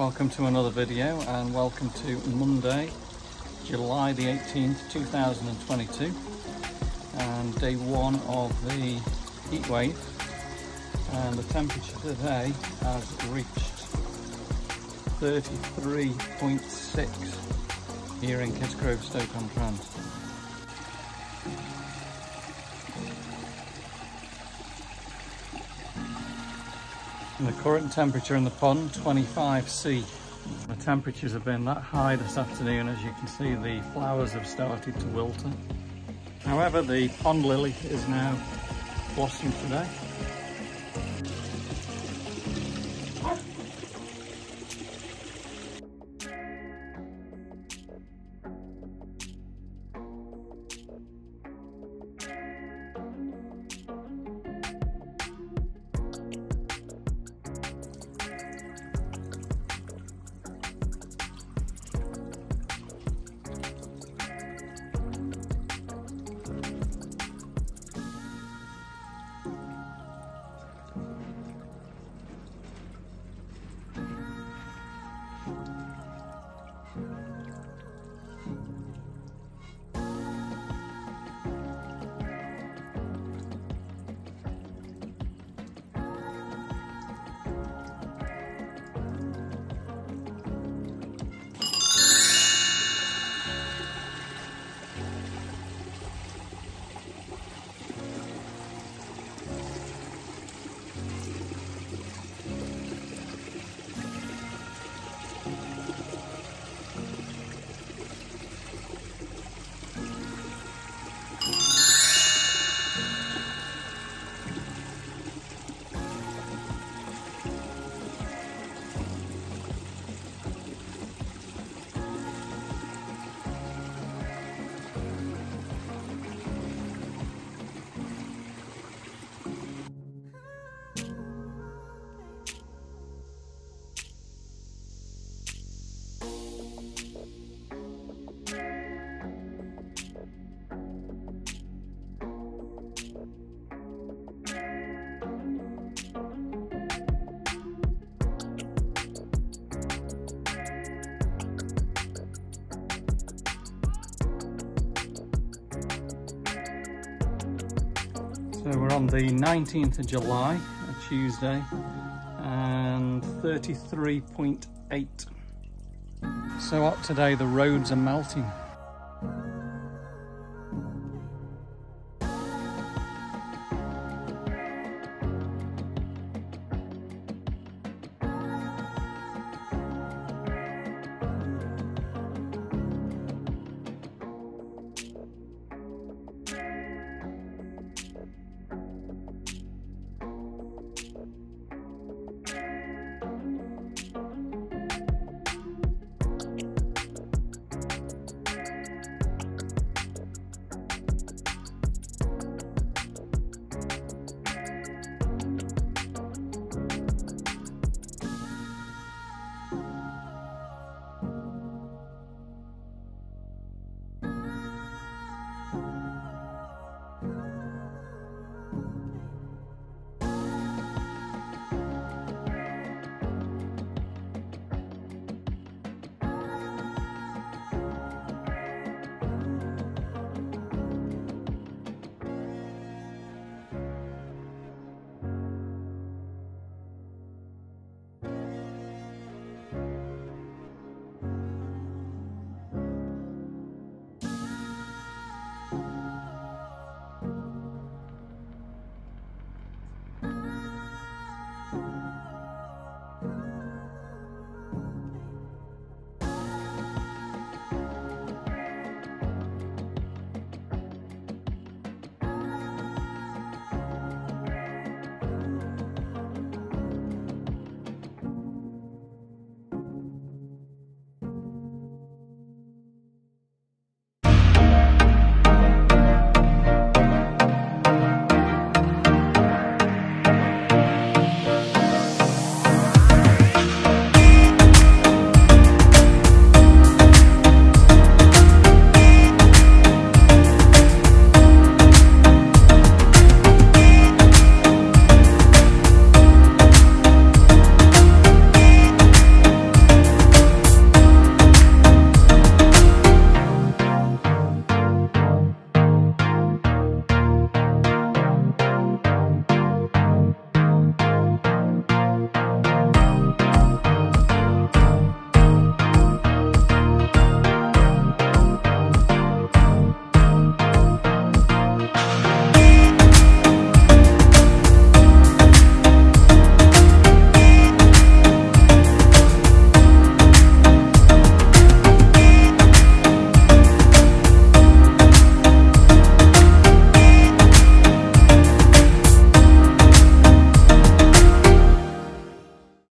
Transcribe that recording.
welcome to another video and welcome to Monday, July the 18th, 2022 and day one of the heat wave and the temperature today has reached 33.6 here in Kidsgrove Stoke-on-Trent. And the current temperature in the pond, 25C. The temperatures have been that high this afternoon. As you can see, the flowers have started to wilter. However, the pond lily is now blossomed today. So we're on the 19th of July, a Tuesday, and 33.8. So up today the roads are melting.